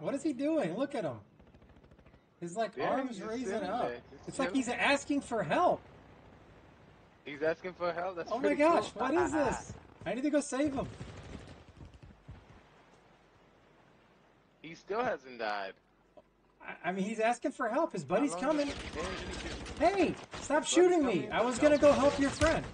What is he doing? Look at him. His like Yeah, arms raising up. It's like he's asking for help. He's asking for help. That's Oh my gosh, cool. what is this? I need to go save him. he still hasn't died. I, mean, he's asking for help. His buddy's coming. Hey, stop shooting me. I was gonna go help your friend.